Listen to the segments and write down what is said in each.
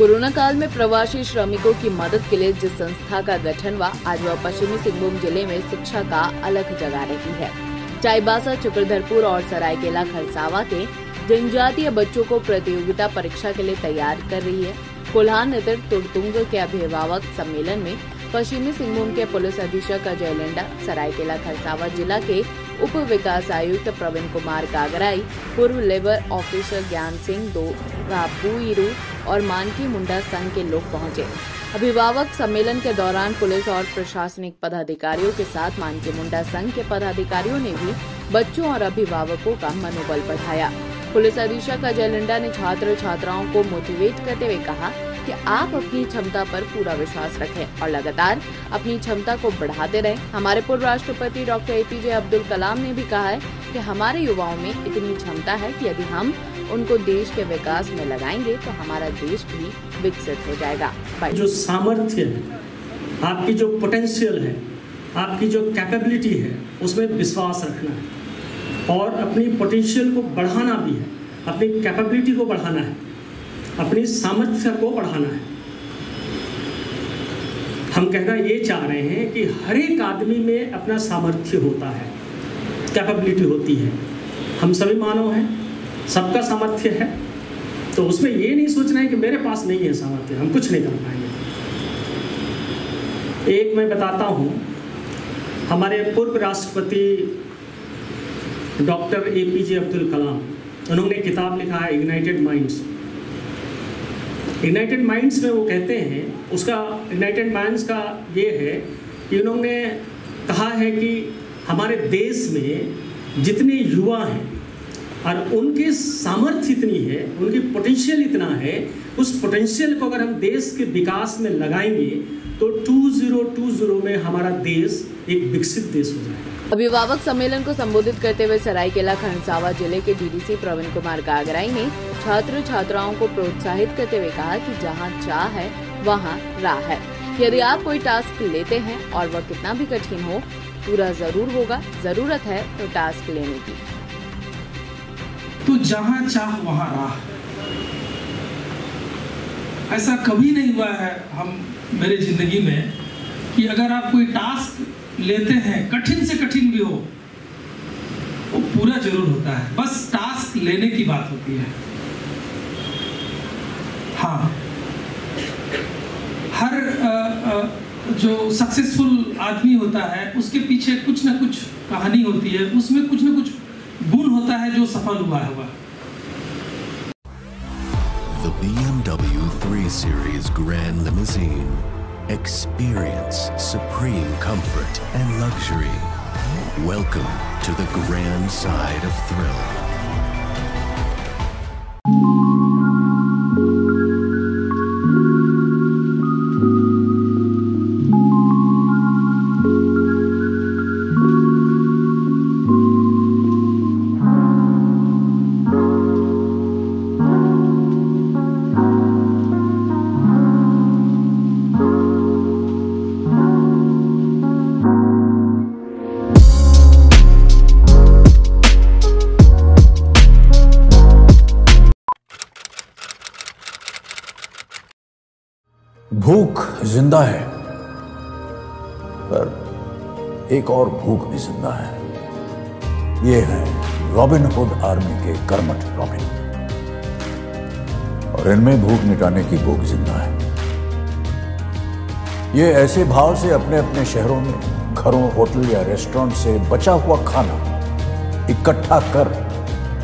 Corona काल में प्रवासी श्रमिकों की मदद के लिए जिस संस्था का गठन हुआ, आज वह पश्चिमी सिंहभूम ज़िले में शिक्षा का अलग जगा रही है। चाईबासा, चक्रधरपुर और सरायकेला, खरसावा के जनजातीय बच्चों को प्रतियोगिता परीक्षा के लिए तैयार कर रही है। कोल्हान नगर तुरतुंग के अभिभावक सम्मेलन में पश्चिमी सिंहभूम के पुलिस अधीक्षक अजय लेंडा, सरायकेला, खरसावा जिला के उप विकास आयुक्त प्रवीण कुमार कागराई, पूर्व लेबर ऑफिसर ज्ञान सिंह दो राबूईरू और मानकी मुंडा संघ के लोग पहुँचे। अभिभावक सम्मेलन के दौरान पुलिस और प्रशासनिक पदाधिकारियों के साथ मानकी मुंडा संघ के पदाधिकारियों ने भी बच्चों और अभिभावकों का मनोबल बढ़ाया। पुलिस अधीक्षक अजय लिंडा ने छात्र छात्राओं को मोटिवेट करते हुए कहा कि आप अपनी क्षमता पर पूरा विश्वास रखें और लगातार अपनी क्षमता को बढ़ाते रहें। हमारे पूर्व राष्ट्रपति डॉक्टर एपीजे अब्दुल कलाम ने भी कहा है कि हमारे युवाओं में इतनी क्षमता है कि यदि हम उनको देश के विकास में लगाएँगे तो हमारा देश भी विकसित हो जाएगा। जो सामर्थ्य है, आपकी जो पोटेंशियल है, आपकी जो कैपेबिलिटी है, उसमें विश्वास रखना है। और अपनी पोटेंशियल को बढ़ाना भी है, अपनी कैपेबिलिटी को बढ़ाना है। अपनी सामर्थ्य को बढ़ाना है। हम कहना ये चाह रहे हैं कि हर एक आदमी में अपना सामर्थ्य होता है कैपेबिलिटी होती है। हम सभी मानव हैं, सबका सामर्थ्य है तो उसमें ये नहीं सोचना है कि मेरे पास नहीं है सामर्थ्य, हम कुछ नहीं कर पाएँगे। एक मैं बताता हूँ, हमारे पूर्व राष्ट्रपति doctor A P J Abdul Kalam, उन्होंने किताब लिखा है इग्नाइटेड माइंड्स यूनाइटेड माइंड्स में वो कहते हैं, उसका यूनाइटेड माइंड्स का ये है कि उन्होंने कहा है कि हमारे देश में जितने युवा हैं और उनके सामर्थ्य इतनी है, उनकी पोटेंशियल इतना है, उस पोटेंशियल को अगर हम देश के विकास में लगाएँगे तो 2020 में हमारा देश एक विकसित देश हो जाएगा। अभिभावक सम्मेलन को संबोधित करते हुए सरायकेला खंडसावा ज़िले के डीडीसी प्रवीण कुमार कागराई ने छात्र छात्राओं को प्रोत्साहित करते हुए कहा कि जहाँ चाह है, वहाँ राह है। यदि आप कोई टास्क लेते हैं और वह कितना भी कठिन हो, पूरा ज़रूर होगा। ज़रूरत है तो टास्क लेने की। तो जहाँ चाह, वहाँ राह। ऐसा कभी नहीं हुआ है हम, मेरे ज़िंदगी में, कि अगर आप कोई टास्क लेते हैं कठिन से कठिन भी हो वो पूरा ज़रूर होता है। बस टास्क लेने की बात होती है। हाँ। हर आ, आ, जो सक्सेसफुल आदमी होता है उसके पीछे कुछ ना कुछ कहानी होती है। उसमें कुछ ना कुछ गुण होता है जो सफल हुआ है। वह The BMW 3 Series Grand Limousine. Experience supreme comfort and luxury. Welcome to the grand side of thrill. भूख ज़िंदा है, पर एक और भूख भी ज़िंदा है। ये है रॉबिन हुड आर्मी के कर्मठ रॉबिन। और इनमें भूख मिटाने की भूख ज़िंदा है। ये ऐसे भाव से अपने अपने शहरों में घरों, होटल या रेस्टोरेंट से बचा हुआ खाना इकट्ठा कर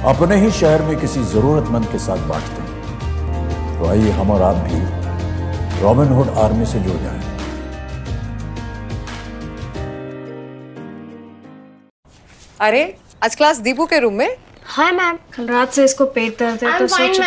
अपने ही शहर में किसी जरूरतमंद के साथ बांटते हैं। तो आइए हम और आप भी रॉबिन हुड आर्मी से जुड़ जाएँ। अरे आज क्लास दीपू के रूम में? Hi ma'am. कल रात से इसको पेट दर्द है तो सोच।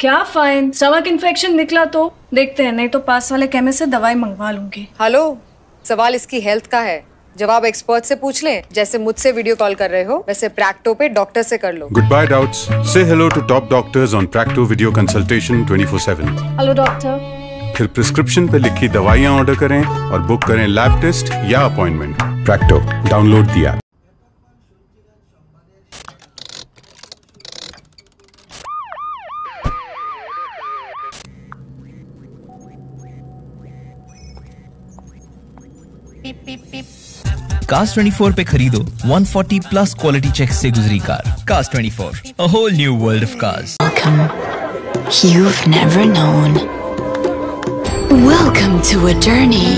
क्या फाइन स्टमक इन्फेक्शन निकला तो? देखते हैं नहीं तो पास वाले केमिस्ट से दवाई मंगवा लूँगी। हेलो सवाल इसकी हेल्थ का है। जवाब एक्सपर्ट से पूछ लें जैसे मुझसे वीडियो कॉल कर रहे हो वैसे प्रैक्टो पे डॉक्टर से कर लो। Goodbye doubts. Say hello to top doctors on Practo Video Consultation 24/7. Hello doctor फिर प्रिस्क्रिप्शन पर लिखी दवाइयाँ ऑर्डर करें और बुक करें लैब टेस्ट या अपॉइंटमेंट प्रैक्टो डाउनलोड दिया कास्ट 24 पे खरीदो 140 प्लस क्वालिटी चेक से गुजरी car cast 24 a whole new world of cars Welcome to a journey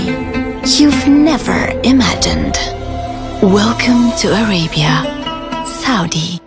you've never imagined. Welcome to Arabia, Saudi.